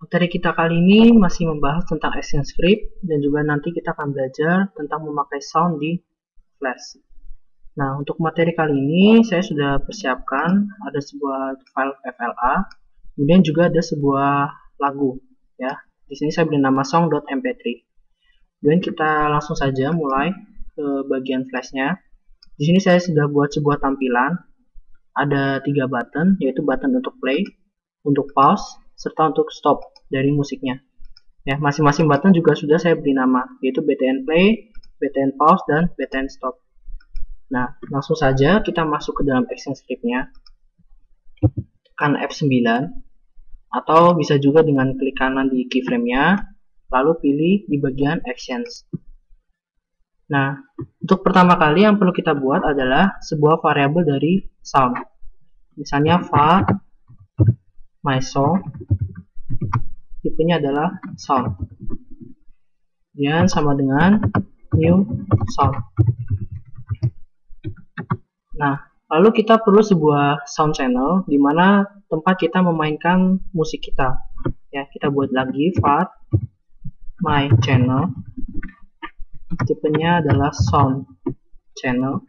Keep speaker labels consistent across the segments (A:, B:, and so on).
A: Materi kita kali ini masih membahas tentang ActionScript dan juga nanti kita akan belajar tentang memakai sound di Flash. Nah, untuk materi kali ini saya sudah persiapkan ada sebuah file FLA, kemudian juga ada sebuah lagu ya. Di sini saya beri nama song.mp3. Kemudian kita langsung saja mulai ke bagian flashnya. Di sini saya sudah buat sebuah tampilan. Ada tiga button, yaitu button untuk play, untuk pause, serta untuk stop dari musiknya. Ya, masing-masing button juga sudah saya beri nama, yaitu BTN play, BTN pause, dan BTN stop. Nah, langsung saja kita masuk ke dalam action scriptnya. Tekan F9, atau bisa juga dengan klik kanan di keyframe-nya, lalu pilih di bagian actions. Nah, untuk pertama kali yang perlu kita buat adalah sebuah variabel dari sound. Misalnya var my song tipenya adalah sound dan sama dengan new sound nah lalu kita perlu sebuah sound channel di mana tempat kita memainkan musik kita. Ya kita buat lagi var my channel. Tipenya adalah sound channel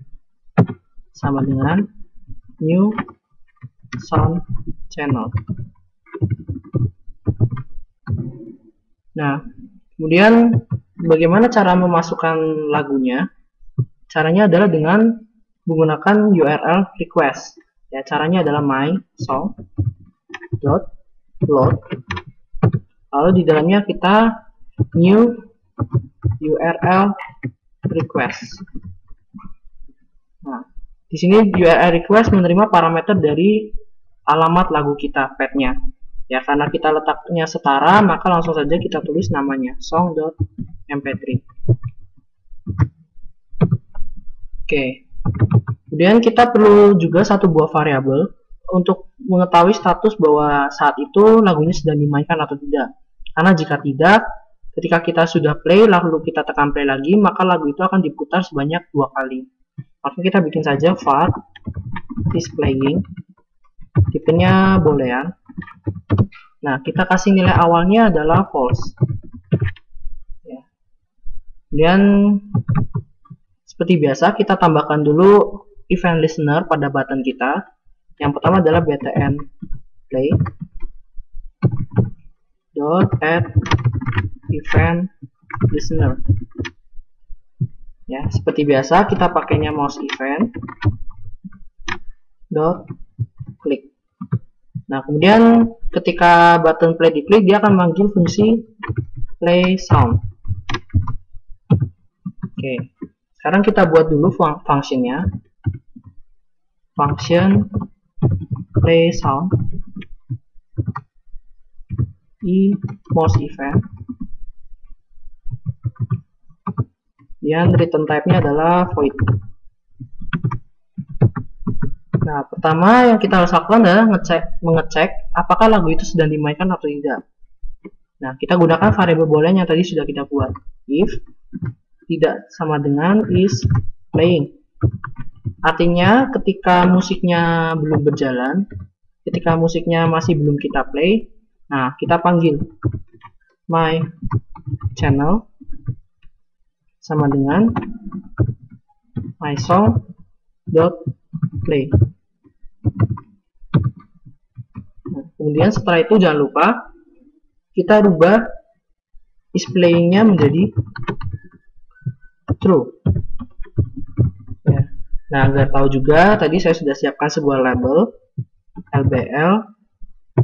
A: sama dengan new sound channel. Nah, kemudian bagaimana cara memasukkan lagunya? Caranya adalah dengan menggunakan URL request. Ya, caranya adalah my song dot load. Lalu di dalamnya kita new URL request. Nah, di sini URL request menerima parameter dari alamat lagu kita, petnya. Ya, karena kita letaknya setara, maka langsung saja kita tulis namanya song.mp3. Oke. Kemudian kita perlu juga satu buah variabel untuk mengetahui status bahwa saat itu lagunya sedang dimainkan atau tidak. Karena jika tidak, ketika kita sudah play lalu kita tekan play lagi, maka lagu itu akan diputar sebanyak dua kali. Maka kita bikin saja var is playing tipenya boolean nah kita kasih nilai awalnya adalah false ya. kemudian seperti biasa kita tambahkan dulu event listener pada button kita yang pertama adalah btn play dot add event listener ya seperti biasa kita pakainya mouse event dot. Nah, kemudian ketika button play diklik, dia akan manggil fungsi play sound. Oke, sekarang kita buat dulu fun fungsinya. Function play sound i mouse event dan return type-nya adalah void. Nah, pertama yang kita harus lakukan adalah ngecek, mengecek apakah lagu itu sedang dimainkan atau tidak. Nah, kita gunakan variabel boolean yang tadi sudah kita buat. If tidak sama dengan is playing. Artinya ketika musiknya belum berjalan, ketika musiknya masih belum kita play, nah kita panggil my channel sama dengan my song dot play. Nah, kemudian setelah itu jangan lupa kita rubah displaynya menjadi true. Ya. Nah, agar tahu juga tadi saya sudah siapkan sebuah label lbl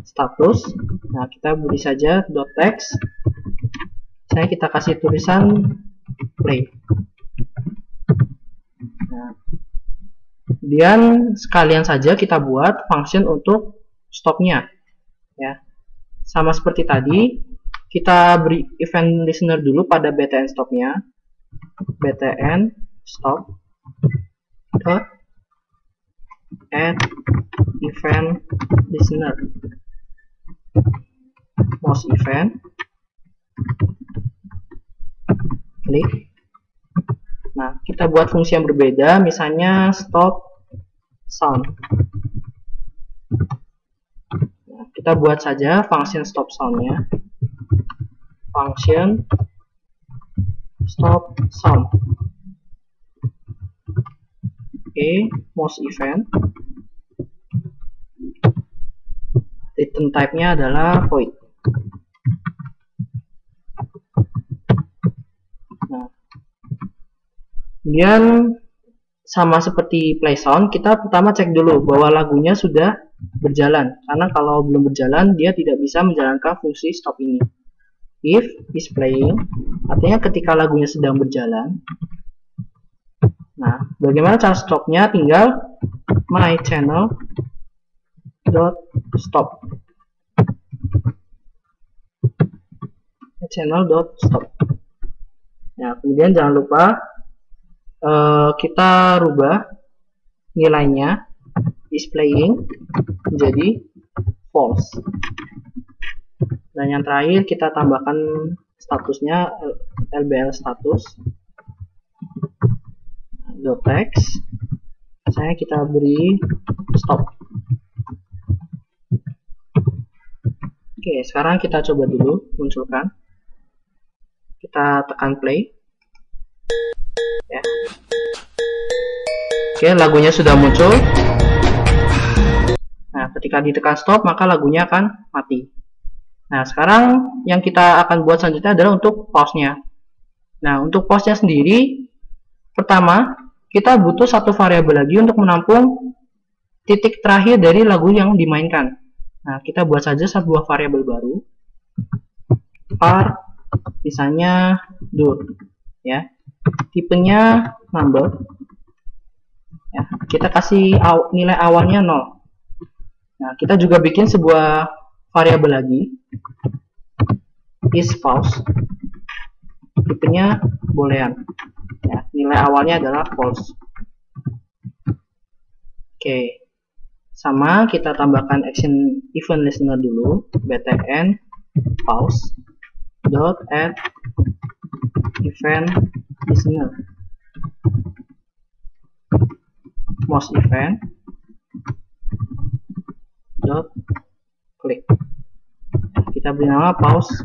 A: status. Nah, kita beri saja dot text. Saya kita kasih tulisan play. Nah, Kemudian sekalian saja kita buat function untuk stopnya. Ya. Sama seperti tadi, kita beri event listener dulu pada btn stopnya. btn stop dot add event listener mouse event klik nah kita buat fungsi yang berbeda misalnya stop sound. Nah, kita buat saja function stop soundnya. Function stop sound. Oke okay, mouse event. Return type-nya adalah void. Nah kemudian sama seperti play sound kita pertama cek dulu bahwa lagunya sudah berjalan. Karena kalau belum berjalan dia tidak bisa menjalankan fungsi stop ini. If is playing artinya ketika lagunya sedang berjalan nah bagaimana cara stopnya? Tinggal my channel dot stop. Channel dot stop. Nah kemudian jangan lupa uh, kita rubah nilainya displaying menjadi false. Dan yang terakhir kita tambahkan statusnya lbl status. Dot text saya kita beri stop. Oke sekarang kita coba dulu munculkan. Kita tekan play ya. Oke lagunya sudah muncul. Nah ketika ditekan stop maka lagunya akan mati. Nah sekarang yang kita akan buat selanjutnya adalah untuk pause nya nah untuk pause nya sendiri pertama kita butuh satu variabel lagi untuk menampung titik terakhir dari lagu yang dimainkan. Nah kita buat saja sebuah variabel baru. Var misalnya dur ya tipenya number ya, kita kasih aw, nilai awalnya 0 nah kita juga bikin sebuah variabel lagi. Is false. Tipenya boolean. Ya, nilai awalnya adalah false. Oke. Sama kita tambahkan action event listener dulu btn pause dot add event listener mouse event. Dot. Click kita beri nama pause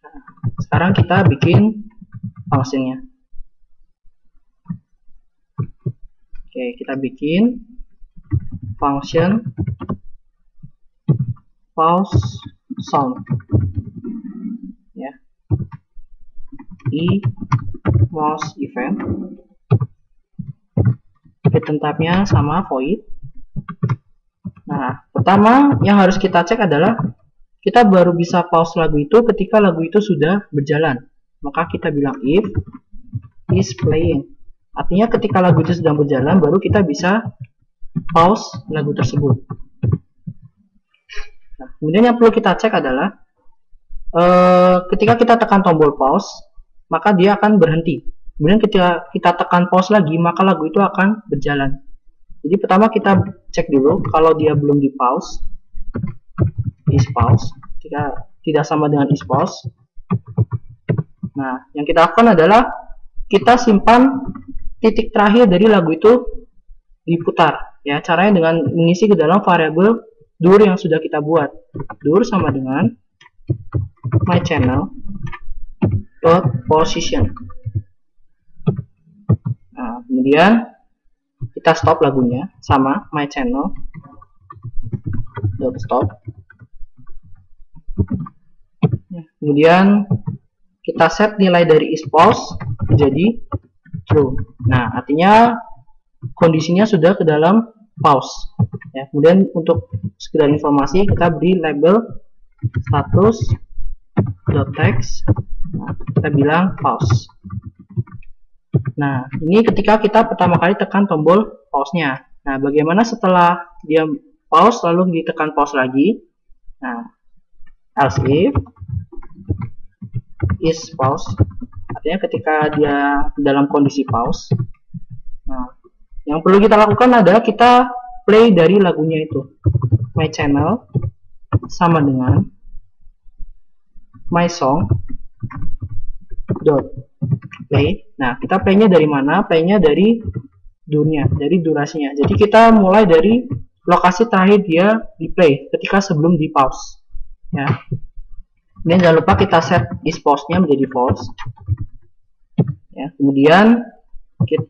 A: nah, sekarang kita bikin fungsinya oke kita bikin function pause sound. Ya. I mouse event. Return type-nya sama void. Nah pertama yang harus kita cek adalah kita baru bisa pause lagu itu ketika lagu itu sudah berjalan. Maka kita bilang if is playing. Artinya ketika lagu itu sedang berjalan baru kita bisa pause lagu tersebut kemudian yang perlu kita cek adalah uh, ketika kita tekan tombol pause maka dia akan berhenti. Kemudian ketika kita tekan pause lagi maka lagu itu akan berjalan. Jadi pertama kita cek dulu kalau dia belum di pause is pause tidak tidak sama dengan is pause. Nah yang kita lakukan adalah kita simpan titik terakhir dari lagu itu diputar ya. Caranya dengan mengisi ke dalam variabel dur yang sudah kita buat. Dur sama dengan my channel dot position. Nah kemudian kita stop lagunya sama my channel dot stop. Ya, kemudian kita set nilai dari is false menjadi true. Nah artinya kondisinya sudah ke dalam pause ya kemudian untuk sekedar informasi kita beri label status dot text nah, kita bilang pause nah ini ketika kita pertama kali tekan tombol pause nya nah bagaimana setelah dia pause lalu ditekan pause lagi? Nah else if is pause artinya ketika dia dalam kondisi pause nah yang perlu kita lakukan adalah kita play dari lagunya itu. My channel sama dengan my song dot play. Nah, kita playnya dari mana? Playnya dari durnya, dari durasinya. Jadi kita mulai dari lokasi terakhir dia di play ketika sebelum di pause. Ya. Ini jangan lupa kita set is pause-nya menjadi false. Ya, kemudian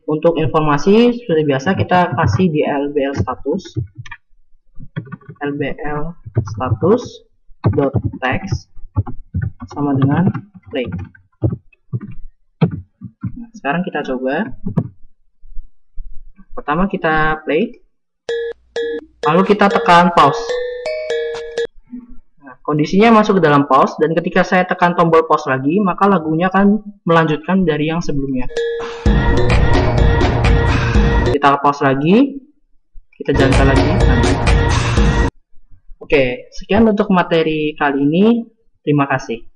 A: untuk informasi seperti biasa kita kasih di lbl status lbl status dot text sama dengan play. Nah, sekarang kita coba Pertama kita play, lalu kita tekan pause. Kondisinya masuk ke dalam pause dan ketika saya tekan tombol pause lagi, maka lagunya akan melanjutkan dari yang sebelumnya. Kita pause lagi, kita jalankan lagi. Oke, sekian untuk materi kali ini. Terima kasih.